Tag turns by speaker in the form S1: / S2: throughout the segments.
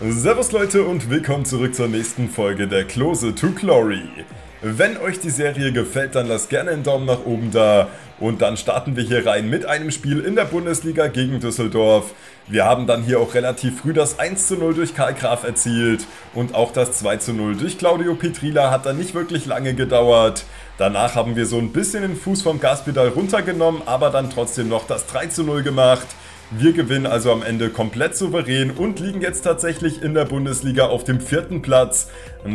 S1: Servus Leute und willkommen zurück zur nächsten Folge der Close to Glory. Wenn euch die Serie gefällt, dann lasst gerne einen Daumen nach oben da und dann starten wir hier rein mit einem Spiel in der Bundesliga gegen Düsseldorf. Wir haben dann hier auch relativ früh das 1 zu 0 durch Karl Graf erzielt und auch das 2 zu 0 durch Claudio Petrila hat dann nicht wirklich lange gedauert. Danach haben wir so ein bisschen den Fuß vom Gaspedal runtergenommen, aber dann trotzdem noch das 3 zu 0 gemacht. Wir gewinnen also am Ende komplett souverän und liegen jetzt tatsächlich in der Bundesliga auf dem vierten Platz.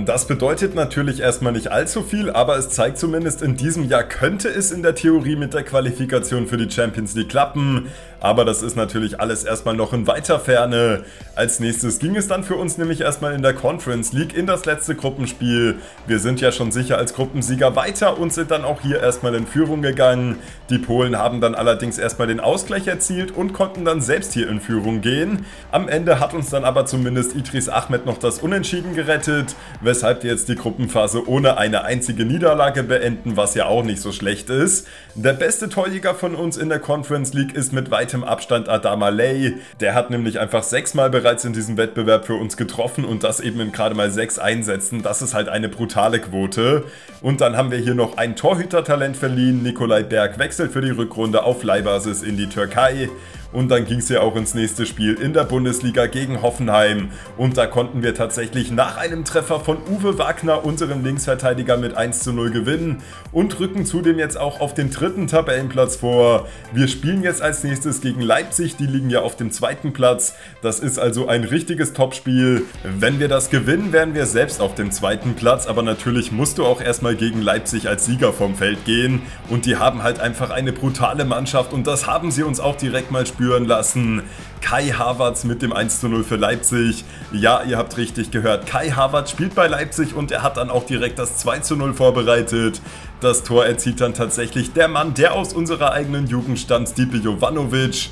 S1: Das bedeutet natürlich erstmal nicht allzu viel, aber es zeigt zumindest in diesem Jahr könnte es in der Theorie mit der Qualifikation für die Champions League klappen. Aber das ist natürlich alles erstmal noch in weiter Ferne. Als nächstes ging es dann für uns nämlich erstmal in der Conference League in das letzte Gruppenspiel. Wir sind ja schon sicher als Gruppensieger weiter und sind dann auch hier erstmal in Führung gegangen. Die Polen haben dann allerdings erstmal den Ausgleich erzielt und konnten dann selbst hier in Führung gehen. Am Ende hat uns dann aber zumindest Idris Ahmed noch das Unentschieden gerettet, weshalb wir jetzt die Gruppenphase ohne eine einzige Niederlage beenden, was ja auch nicht so schlecht ist. Der beste Torjäger von uns in der Conference League ist mit weitem Abstand Adama Lay. Der hat nämlich einfach sechsmal bereits in diesem Wettbewerb für uns getroffen und das eben in gerade mal sechs Einsätzen. Das ist halt eine brutale Quote. Und dann haben wir hier noch ein Torhütertalent verliehen. Nikolai Berg wechselt für die Rückrunde auf Leihbasis in die Türkei. Und dann ging es ja auch ins nächste Spiel in der Bundesliga gegen Hoffenheim. Und da konnten wir tatsächlich nach einem Treffer von Uwe Wagner, unserem Linksverteidiger, mit 1 zu 0 gewinnen und rücken zudem jetzt auch auf den dritten Tabellenplatz vor. Wir spielen jetzt als nächstes gegen Leipzig, die liegen ja auf dem zweiten Platz. Das ist also ein richtiges Topspiel. Wenn wir das gewinnen, wären wir selbst auf dem zweiten Platz, aber natürlich musst du auch erstmal gegen Leipzig als Sieger vom Feld gehen. Und die haben halt einfach eine brutale Mannschaft und das haben sie uns auch direkt mal spüren lassen. Kai Havertz mit dem 1 zu 0 für Leipzig. Ja, ihr habt richtig gehört. Kai Havertz spielt bei Leipzig und er hat dann auch direkt das 2 zu 0 vorbereitet. Das Tor erzielt dann tatsächlich der Mann, der aus unserer eigenen Jugend stammt, Stipe Jovanovic.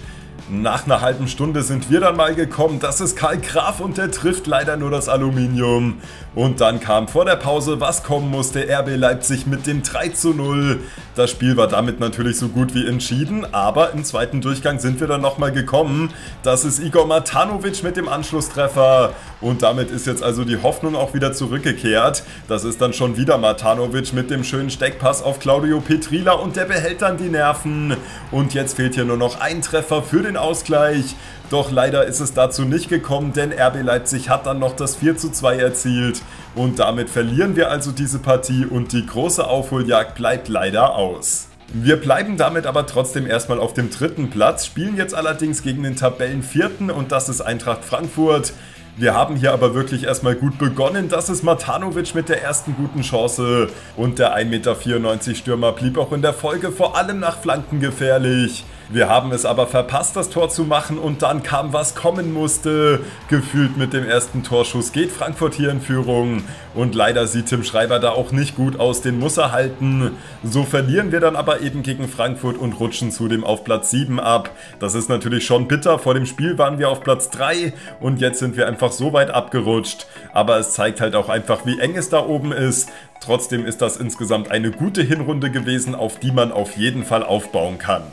S1: Nach einer halben Stunde sind wir dann mal gekommen. Das ist Karl Graf und der trifft leider nur das Aluminium. Und dann kam vor der Pause, was kommen musste, RB Leipzig mit dem 3 zu 0. Das Spiel war damit natürlich so gut wie entschieden, aber im zweiten Durchgang sind wir dann nochmal gekommen. Das ist Igor Matanovic mit dem Anschlusstreffer. Und damit ist jetzt also die Hoffnung auch wieder zurückgekehrt. Das ist dann schon wieder Matanovic mit dem schönen Steckpass auf Claudio Petrila und der behält dann die Nerven. Und jetzt fehlt hier nur noch ein Treffer für den Ausgleich. Doch leider ist es dazu nicht gekommen, denn RB Leipzig hat dann noch das 4 zu 2 erzielt. Und damit verlieren wir also diese Partie und die große Aufholjagd bleibt leider aus. Wir bleiben damit aber trotzdem erstmal auf dem dritten Platz, spielen jetzt allerdings gegen den Tabellenvierten und das ist Eintracht Frankfurt. Wir haben hier aber wirklich erstmal gut begonnen. Das ist Matanovic mit der ersten guten Chance. Und der 1,94 Meter Stürmer blieb auch in der Folge vor allem nach Flanken gefährlich. Wir haben es aber verpasst, das Tor zu machen und dann kam, was kommen musste. Gefühlt mit dem ersten Torschuss geht Frankfurt hier in Führung und leider sieht Tim Schreiber da auch nicht gut aus, den muss er halten. So verlieren wir dann aber eben gegen Frankfurt und rutschen zudem auf Platz 7 ab. Das ist natürlich schon bitter, vor dem Spiel waren wir auf Platz 3 und jetzt sind wir einfach so weit abgerutscht. Aber es zeigt halt auch einfach, wie eng es da oben ist. Trotzdem ist das insgesamt eine gute Hinrunde gewesen, auf die man auf jeden Fall aufbauen kann.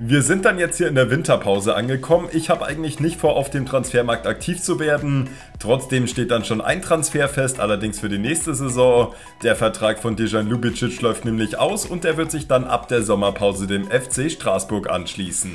S1: Wir sind dann jetzt hier in der Winterpause angekommen. Ich habe eigentlich nicht vor, auf dem Transfermarkt aktiv zu werden. Trotzdem steht dann schon ein Transfer fest, allerdings für die nächste Saison. Der Vertrag von Dejan Lubicic läuft nämlich aus und er wird sich dann ab der Sommerpause dem FC Straßburg anschließen.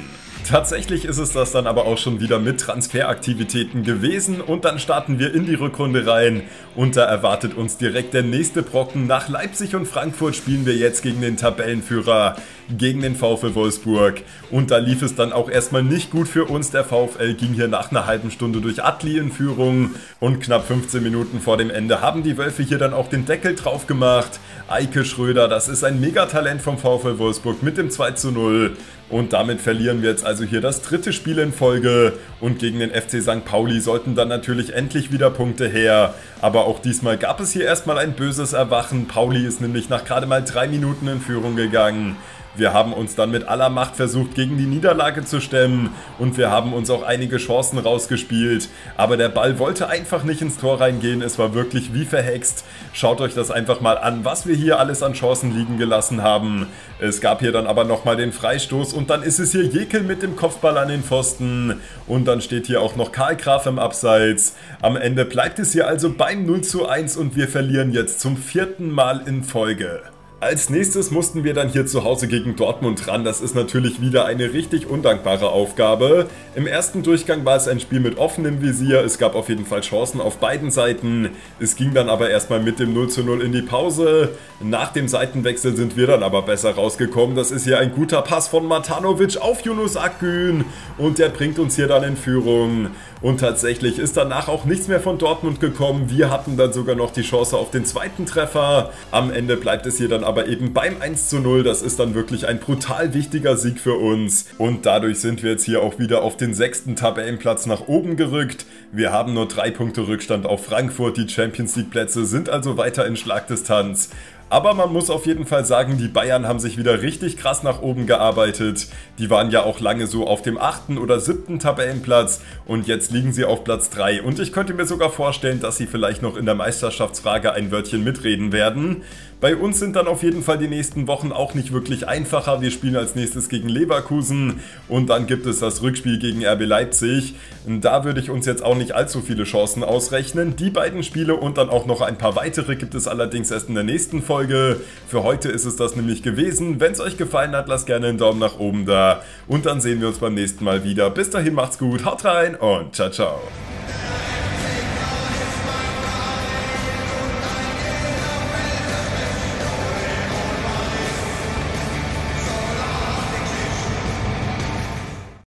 S1: Tatsächlich ist es das dann aber auch schon wieder mit Transferaktivitäten gewesen und dann starten wir in die Rückrunde rein und da erwartet uns direkt der nächste Brocken. Nach Leipzig und Frankfurt spielen wir jetzt gegen den Tabellenführer, gegen den VfL Wolfsburg und da lief es dann auch erstmal nicht gut für uns. Der VfL ging hier nach einer halben Stunde durch Atli in Führung und knapp 15 Minuten vor dem Ende haben die Wölfe hier dann auch den Deckel drauf gemacht. Eike Schröder, das ist ein Megatalent vom VfL Wolfsburg mit dem 2 zu 0 und damit verlieren wir jetzt also hier das dritte Spiel in Folge. Und gegen den FC St. Pauli sollten dann natürlich endlich wieder Punkte her. Aber auch diesmal gab es hier erstmal ein böses Erwachen. Pauli ist nämlich nach gerade mal drei Minuten in Führung gegangen. Wir haben uns dann mit aller Macht versucht, gegen die Niederlage zu stemmen und wir haben uns auch einige Chancen rausgespielt. Aber der Ball wollte einfach nicht ins Tor reingehen. Es war wirklich wie verhext. Schaut euch das einfach mal an, was wir hier alles an Chancen liegen gelassen haben. Es gab hier dann aber nochmal den Freistoß und dann ist es hier Jekyll mit dem Kopfball an den Pfosten. Und dann steht hier auch noch Karl Graf im Abseits. Am Ende bleibt es hier also beim 0 zu 1 und wir verlieren jetzt zum vierten Mal in Folge. Als nächstes mussten wir dann hier zu Hause gegen Dortmund ran. Das ist natürlich wieder eine richtig undankbare Aufgabe. Im ersten Durchgang war es ein Spiel mit offenem Visier. Es gab auf jeden Fall Chancen auf beiden Seiten. Es ging dann aber erstmal mit dem 0 zu 0 in die Pause. Nach dem Seitenwechsel sind wir dann aber besser rausgekommen. Das ist hier ein guter Pass von Matanovic auf Yunus Akgün. Und der bringt uns hier dann in Führung. Und tatsächlich ist danach auch nichts mehr von Dortmund gekommen. Wir hatten dann sogar noch die Chance auf den zweiten Treffer. Am Ende bleibt es hier dann aber eben beim 1 zu 0. Das ist dann wirklich ein brutal wichtiger Sieg für uns. Und dadurch sind wir jetzt hier auch wieder auf den sechsten Tabellenplatz nach oben gerückt. Wir haben nur drei Punkte Rückstand auf Frankfurt. Die Champions League Plätze sind also weiter in Schlagdistanz. Aber man muss auf jeden Fall sagen, die Bayern haben sich wieder richtig krass nach oben gearbeitet. Die waren ja auch lange so auf dem 8. oder 7. Tabellenplatz und jetzt liegen sie auf Platz 3. Und ich könnte mir sogar vorstellen, dass sie vielleicht noch in der Meisterschaftsfrage ein Wörtchen mitreden werden. Bei uns sind dann auf jeden Fall die nächsten Wochen auch nicht wirklich einfacher. Wir spielen als nächstes gegen Leverkusen und dann gibt es das Rückspiel gegen RB Leipzig. Da würde ich uns jetzt auch nicht allzu viele Chancen ausrechnen. Die beiden Spiele und dann auch noch ein paar weitere gibt es allerdings erst in der nächsten Folge. Für heute ist es das nämlich gewesen. Wenn es euch gefallen hat, lasst gerne einen Daumen nach oben da und dann sehen wir uns beim nächsten Mal wieder. Bis dahin macht's gut, haut rein und ciao ciao.